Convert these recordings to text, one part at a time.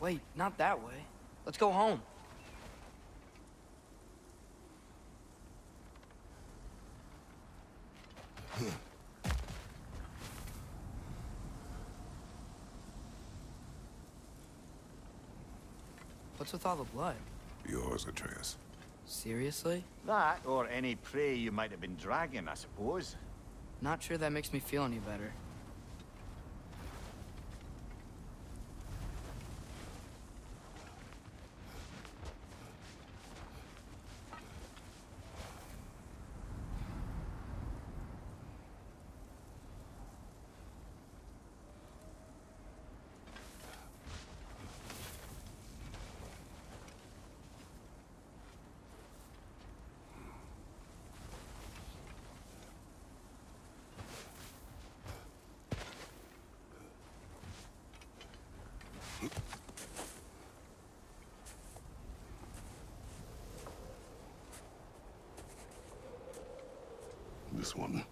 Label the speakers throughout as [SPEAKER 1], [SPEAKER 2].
[SPEAKER 1] Wait, not that way. Let's go home. What's with all the blood?
[SPEAKER 2] Yours, Atreus.
[SPEAKER 1] Seriously?
[SPEAKER 3] That, or any prey you might have been dragging, I suppose.
[SPEAKER 1] Not sure that makes me feel any better.
[SPEAKER 2] This one.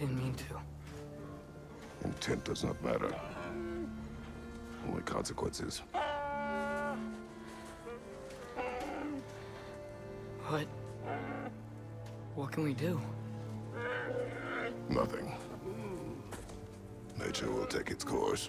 [SPEAKER 1] Didn't mean to.
[SPEAKER 2] Intent does not matter. Only consequences.
[SPEAKER 1] What? What can we do?
[SPEAKER 2] Nothing. Nature will take its course.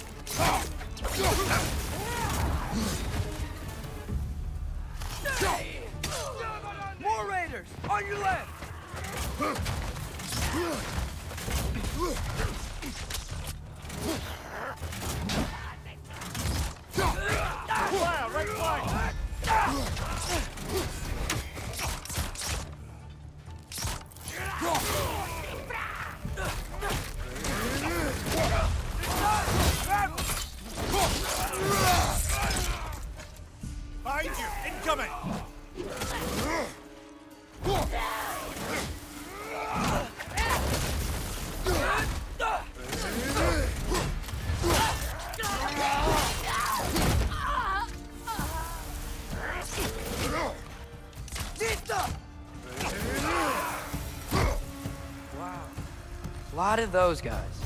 [SPEAKER 1] A lot of those guys.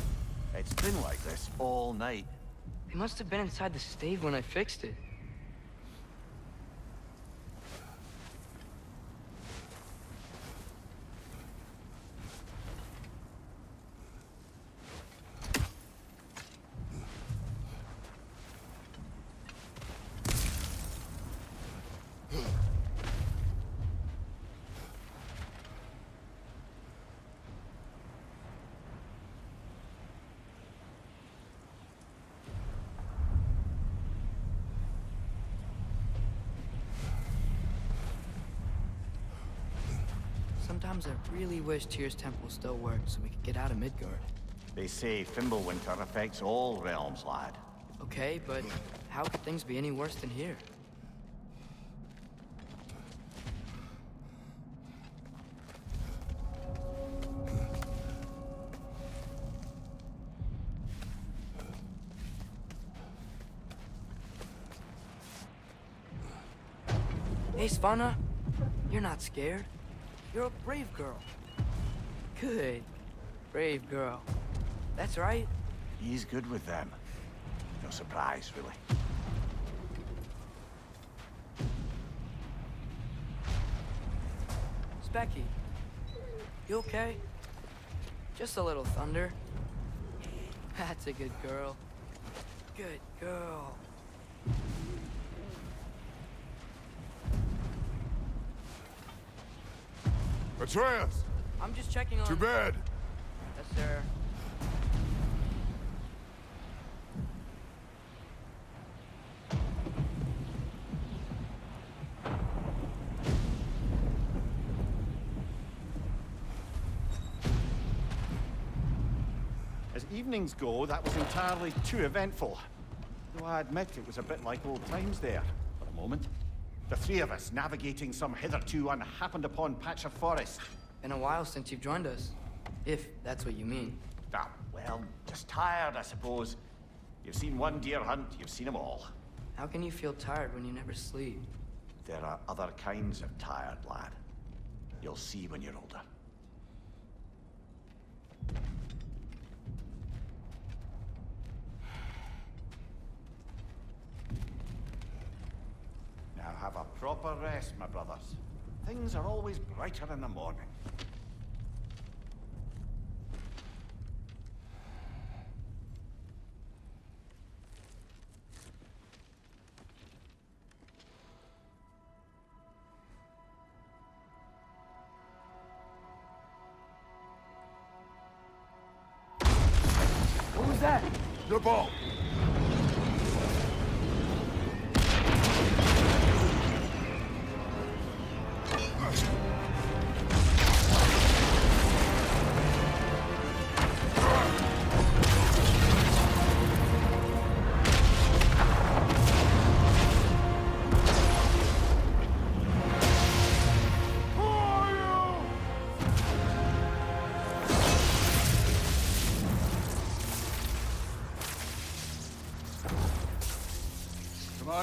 [SPEAKER 3] It's been like this all night.
[SPEAKER 1] They must have been inside the stave when I fixed it. sometimes I really wish Tyr's temple still worked so we could get out of Midgard.
[SPEAKER 3] They say Fimbulwinter affects all realms, lad.
[SPEAKER 1] Okay, but how could things be any worse than here? Hey, Svanna, You're not scared. You're a brave girl. Good. Brave girl. That's right.
[SPEAKER 3] He's good with them. No surprise, really.
[SPEAKER 1] Speki. You okay? Just a little thunder. That's a good girl. Good girl.
[SPEAKER 4] Atreus!
[SPEAKER 1] I'm just checking on...
[SPEAKER 4] To bed!
[SPEAKER 1] Yes, sir.
[SPEAKER 3] As evenings go, that was entirely too eventful. Though I admit it was a bit like old times there, for a moment. The three of us navigating some hitherto unhappened upon patch of forest.
[SPEAKER 1] Been a while since you've joined us. If that's what you mean.
[SPEAKER 3] Ah, well, just tired, I suppose. You've seen one deer hunt, you've seen them all.
[SPEAKER 1] How can you feel tired when you never sleep?
[SPEAKER 3] There are other kinds of tired, lad. You'll see when you're older. Now have a proper rest, my brothers. Things are always brighter in the morning.
[SPEAKER 1] What was that?
[SPEAKER 4] Your ball!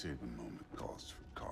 [SPEAKER 2] The moment calls for calm.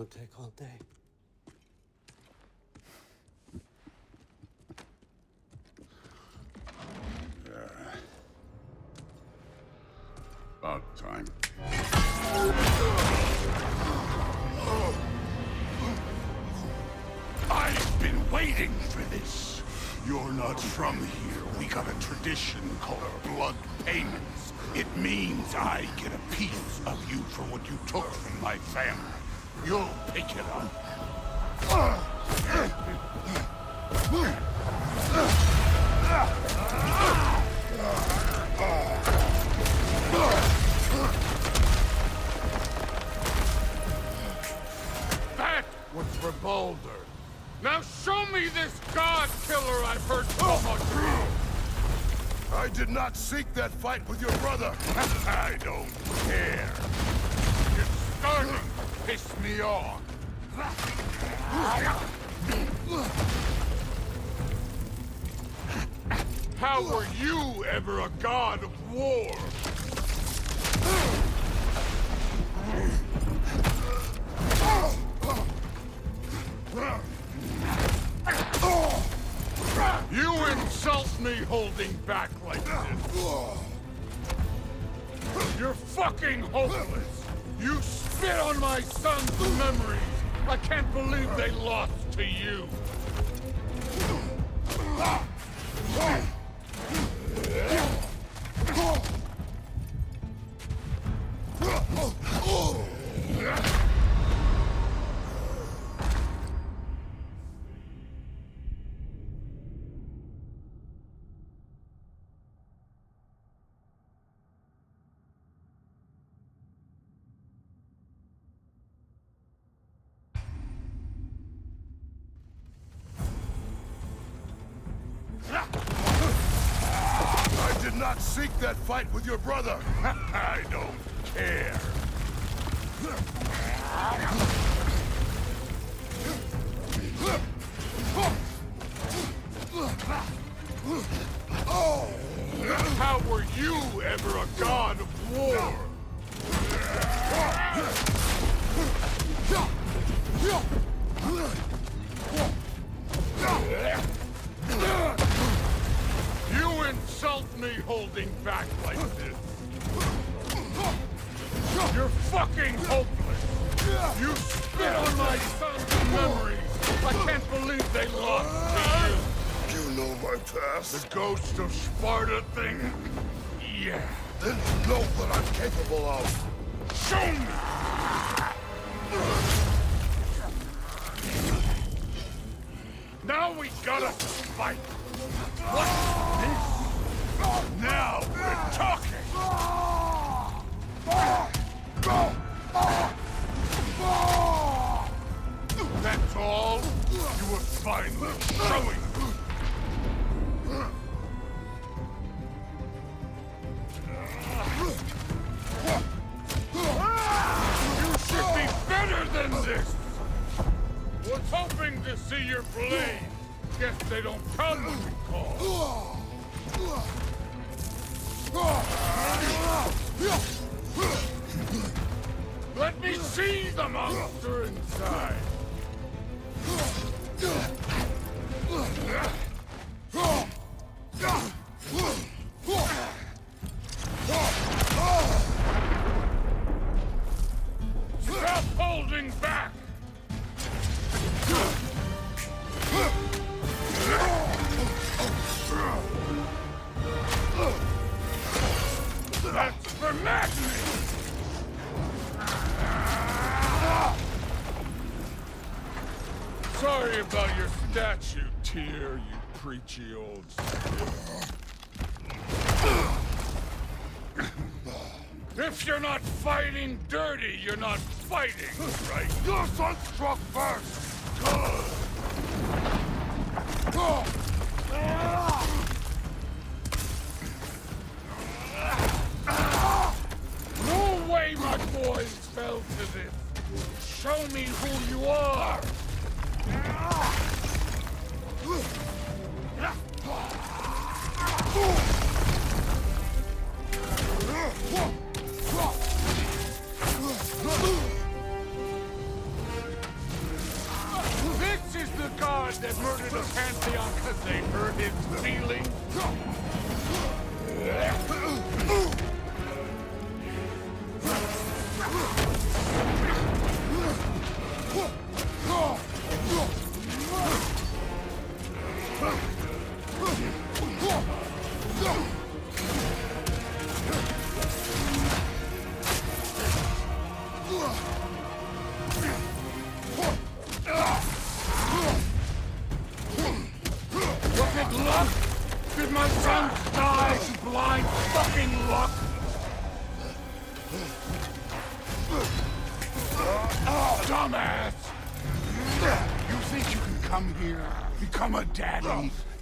[SPEAKER 5] Don't take all day.
[SPEAKER 6] For Baldur. Now show me this god killer I've heard so oh. much about. I did not seek that fight with your brother. I don't care. It's starting to piss me off. How were you ever a god of war? Insult me holding back like this. You're fucking hopeless. You spit on my son's memories. I can't believe they lost to you. I seek that fight with your brother. I don't care. Oh, how were you ever a god of war? You insult me holding back like this. You're fucking hopeless. You spit on my son's memories. I can't believe they lost to you.
[SPEAKER 7] You know my past.
[SPEAKER 6] The ghost of Sparta thing? Yeah.
[SPEAKER 7] Then you know what I'm capable of.
[SPEAKER 6] Show me! Now we gotta fight. This? Now we're talking. That's all? You were finally showing. You should be better than this! Was hoping to see your blade. Guess they don't come when we call. Let me see the monster inside! Fighting dirty, you're not fighting, right?
[SPEAKER 7] Your son struck first.
[SPEAKER 6] No way my boys fell to this. Show me who you are. This that murdered the Pantheon because they hurt his feelings.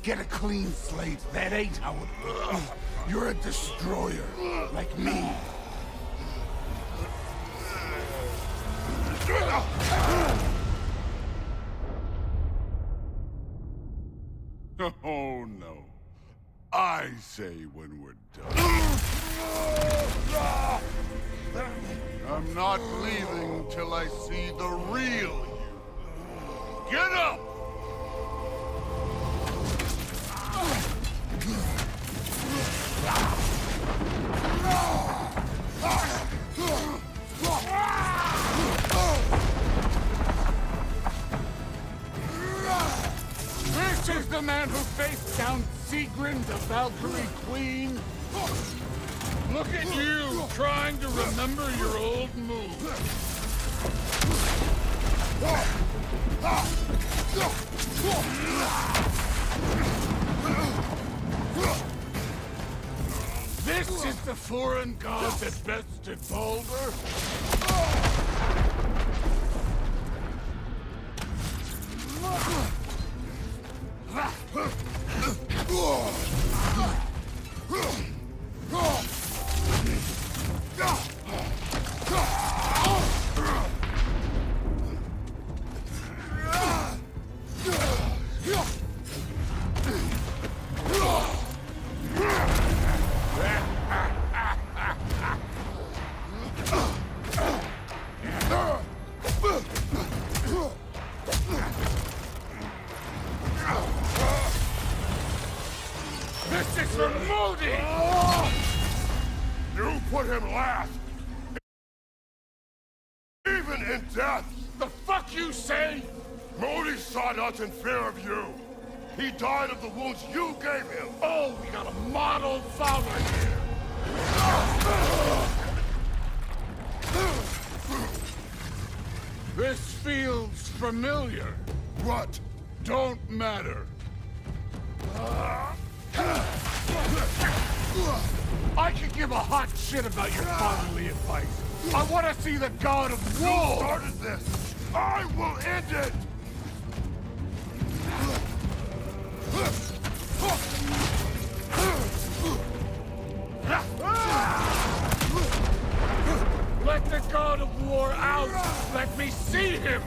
[SPEAKER 6] Get a clean slate? That ain't how it. You're a destroyer, like me. Oh no. I say when we're done. I'm not leaving till I see the real you. Get up! Look at you, trying to remember your old moves. This is the foreign god that bested Baldur?
[SPEAKER 7] Death!
[SPEAKER 6] The fuck you say?
[SPEAKER 7] Modi sought us in fear of you! He died of the wounds you gave him!
[SPEAKER 6] Oh, we got a model father here! This feels familiar.
[SPEAKER 7] What?
[SPEAKER 6] Don't matter. I could give a hot shit about your fatherly advice. I want to see the god of
[SPEAKER 7] You
[SPEAKER 6] war!
[SPEAKER 7] started this! I will end it!
[SPEAKER 6] Let the god of war out! Let me see him!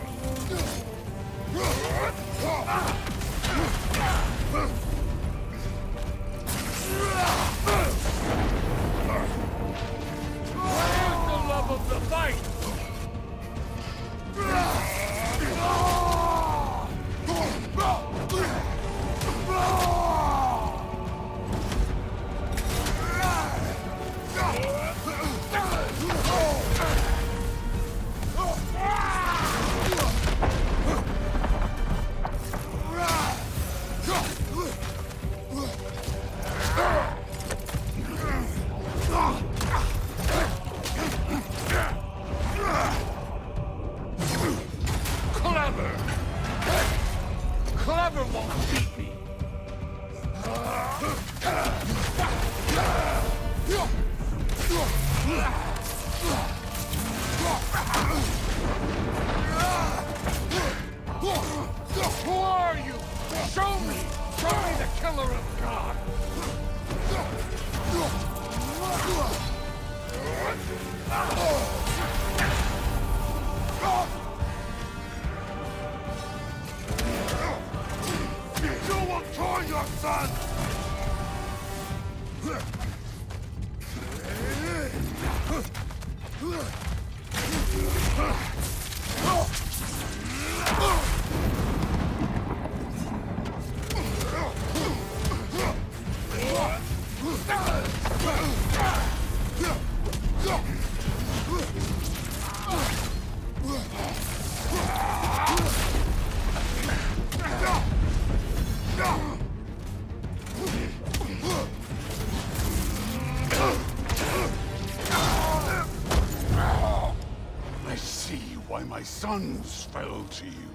[SPEAKER 7] my
[SPEAKER 4] sons fell to you.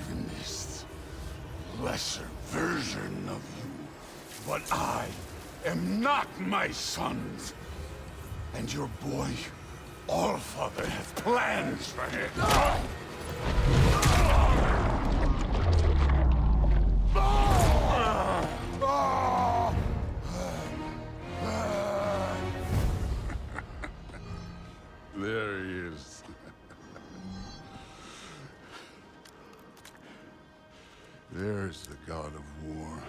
[SPEAKER 4] Even this lesser version of you. But I am not my sons. And your boy, Allfather, has plans for him. There he is. There's the god of war.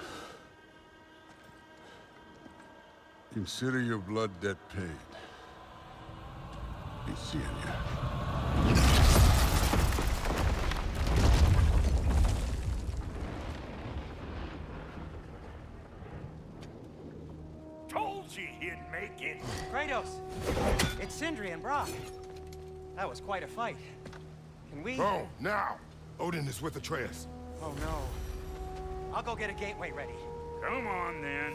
[SPEAKER 4] Consider your blood debt paid. Be seeing you.
[SPEAKER 8] Told you he'd make it.
[SPEAKER 9] Kratos! It's Sindri and Brok. That was quite a fight. Can we...
[SPEAKER 7] Oh, now! Odin is with Atreus.
[SPEAKER 9] Oh, no. I'll go get a gateway ready.
[SPEAKER 8] Come on, then.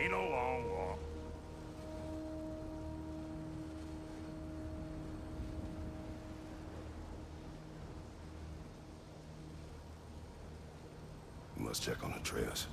[SPEAKER 8] Ain't a long walk.
[SPEAKER 2] Check on Atreus.